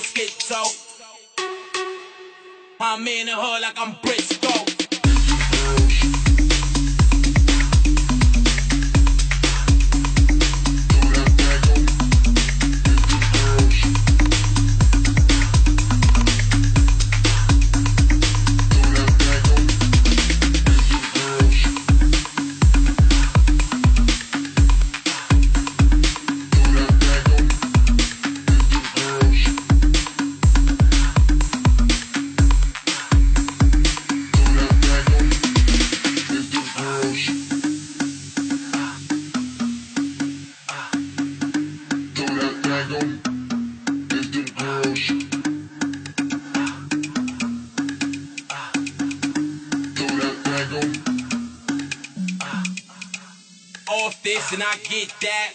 schizo. I'm in the hood like I'm Brits. this and I get that.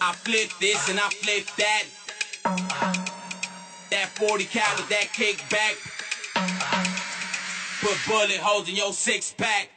I flip this and I flip that. That 40 cal with that kickback. Put bullet holes in your six pack.